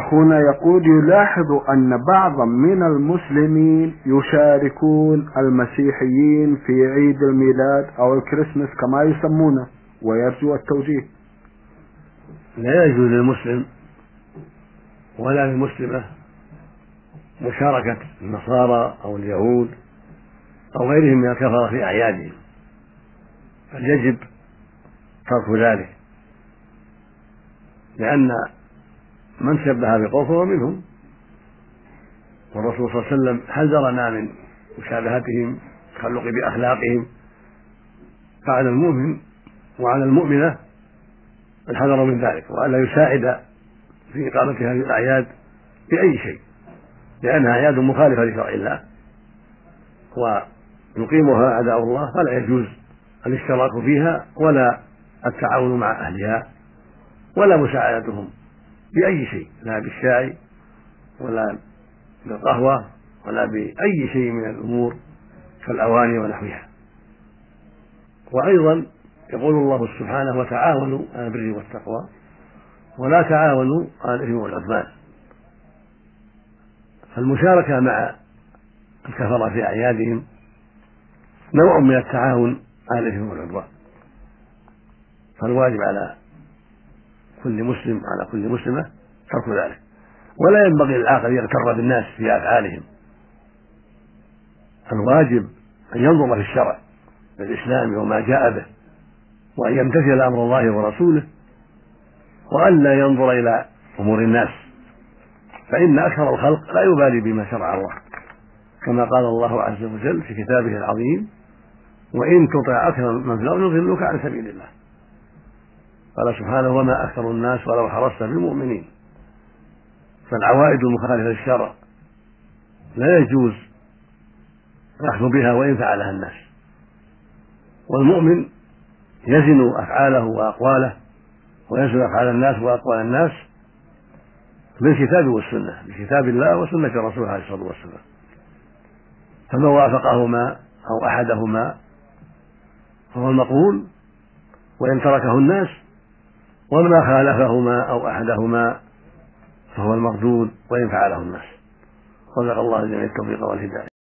أخونا يقول يلاحظ أن بعضا من المسلمين يشاركون المسيحيين في عيد الميلاد أو الكريسماس كما يسمونه ويرجو التوجيه. لا يجوز للمسلم ولا للمسلمة مشاركة النصارى أو اليهود أو غيرهم من الكفرة في أعيادهم بل يجب ترك ذلك لأن من شبه بقوم فهو منهم. والرسول صلى الله عليه وسلم حذرنا من مشابهتهم التخلق بأخلاقهم. فعلى المؤمن وعلى المؤمنة الحذر من ذلك وألا يساعد في إقامة هذه الأعياد بأي شيء لأنها أعياد مخالفة لشرع الله. ويقيمها أعداء الله فلا يجوز الاشتراك فيها ولا التعاون مع أهلها ولا مساعدتهم. بأي شيء لا بالشاي ولا بالقهوة ولا بأي شيء من الأمور كالأواني ونحوها. وأيضا يقول الله سبحانه وتعاونوا على البر والتقوى ولا تعاونوا على الإثم والعدوان فالمشاركة مع الكفرة في أعيادهم نوع من التعاون على الإثم والعدوان. فالواجب على كل مسلم على كل مسلمة ترك ذلك. ولا ينبغي أن يغتر بالناس في أفعالهم. الواجب أن ينظر في الشرع الإسلام وما جاء به وأن يمتثل أمر الله ورسوله وألا ينظر إلى أمور الناس. فإن أكثر الخلق لا يبالي بما شرع الله. كما قال الله عز وجل في كتابه العظيم وإن تطع أكثر من في الأرض يضلوك عن سبيل الله. قال سبحانه وما أكثر الناس ولو حرصت بالمؤمنين فالعوائد المخالفة للشرع لا يجوز الأخذ بها وإن فعلها الناس. والمؤمن يزن أفعاله وأقواله ويزن أفعال الناس وأقوال الناس بالكتاب والسنة بكتاب الله وسنة رسوله عليه الصلاة والسلام. فما وافقهما أو أحدهما فهو المقبول وإن تركه الناس وما خالفهما أو أحدهما فهو المردود وإن فعله الناس وفق الله جميع التوفيق والهداية.